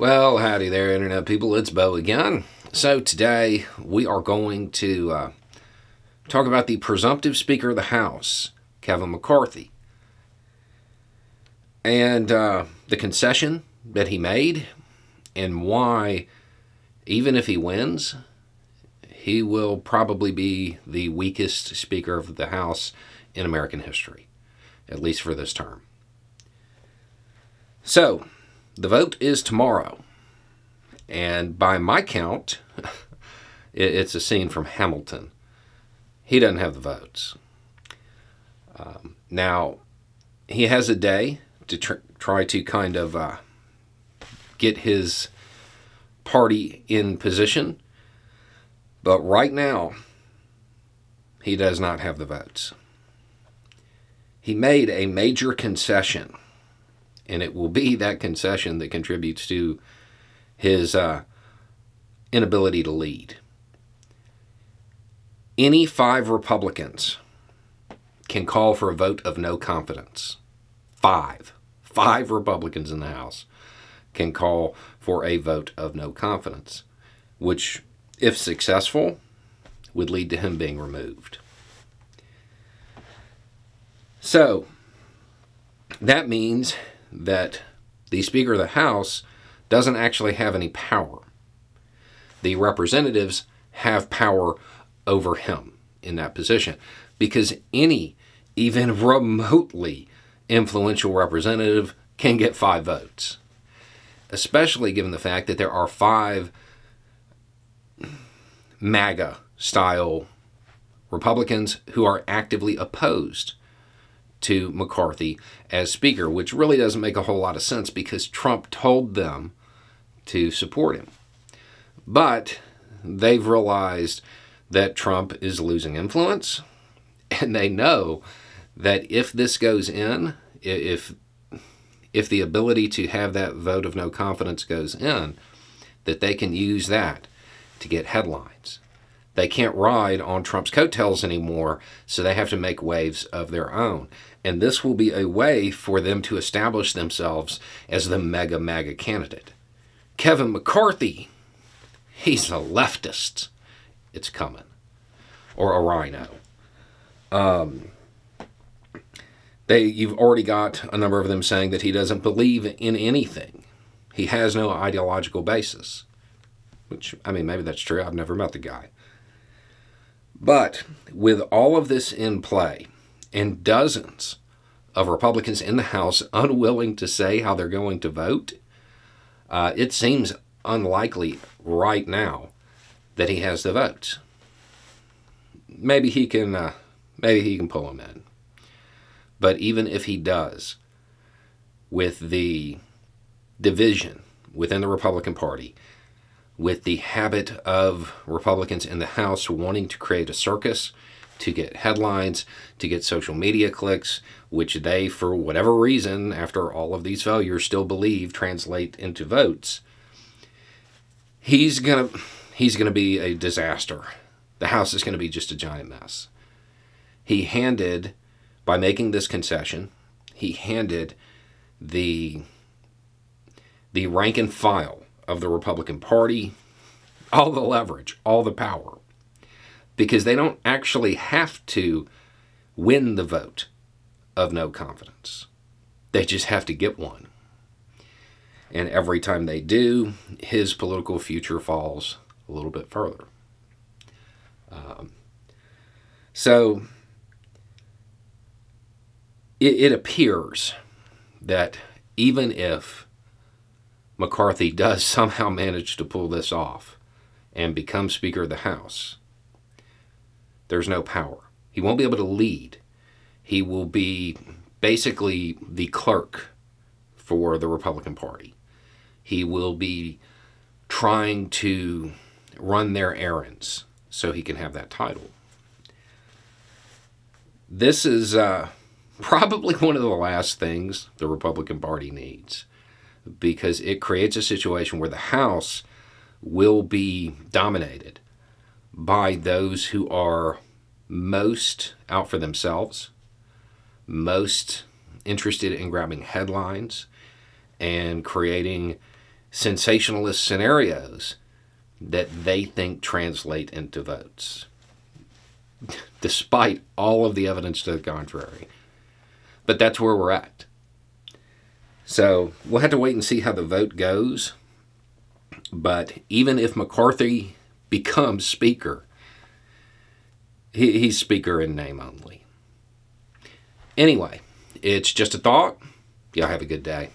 Well, howdy there, Internet people. It's Beau again. So, today we are going to uh, talk about the presumptive Speaker of the House, Kevin McCarthy, and uh, the concession that he made, and why, even if he wins, he will probably be the weakest Speaker of the House in American history, at least for this term. So, the vote is tomorrow. And by my count, it's a scene from Hamilton. He doesn't have the votes. Um, now, he has a day to tr- try to kind of uh, get his party in position. But right now, he does not have the votes. He made a major concession and it will be that concession that contributes to his uh, inability to lead. Any five Republicans can call for a vote of no confidence. Five. Five Republicans in the House can call for a vote of no confidence, which, if successful, would lead to him being removed. So, that means that the Speaker of the House doesn't actually have any power. The representatives have power over him in that position because any, even remotely influential representative can get five votes, especially given the fact that there are five MAGA style Republicans who are actively opposed to McCarthy as Speaker, which really doesn't make a whole lot of sense because Trump told them to support him. But they've realized that Trump is losing influence, and they know that if this goes in, if if the ability to have that vote of no confidence goes in, that they can use that to get headlines. They can't ride on Trump's coattails anymore, so they have to make waves of their own. And this will be a way for them to establish themselves as the MAGA, MAGA candidate. Kevin McCarthy, he's a leftist. It's coming. Or a RINO. Um, they, you've already got a number of them saying that he doesn't believe in anything. He has no ideological basis. Which, I mean, maybe that's true. I've never met the guy. But with all of this in play, and dozens of Republicans in the House unwilling to say how they're going to vote, uh, it seems unlikely right now that he has the votes. Maybe he can, uh, maybe he can pull them in. But even if he does, with the division within the Republican Party, with the habit of Republicans in the House wanting to create a circus to get headlines, to get social media clicks, which they, for whatever reason, after all of these failures, still believe translate into votes. He's gonna he's gonna be a disaster. The House is gonna be just a giant mess. He handed, by making this concession, he handed the the rank and file of the Republican Party all the leverage, all the power because they don't actually have to win the vote of no confidence. They just have to get one. And every time they do, his political future falls a little bit further. Um, so it, it appears that even if McCarthy does somehow manage to pull this off and become Speaker of the House, there's no power. He won't be able to lead. He will be basically the clerk for the Republican Party. He will be trying to run their errands so he can have that title. This is uh, probably one of the last things the Republican Party needs because it creates a situation where the House will be dominated by those who are most out for themselves, most interested in grabbing headlines and creating sensationalist scenarios that they think translate into votes, despite all of the evidence to the contrary. But that's where we're at. So we'll have to wait and see how the vote goes. But even if McCarthy becomes Speaker, he, he's Speaker in name only. Anyway, it's just a thought. Y'all have a good day.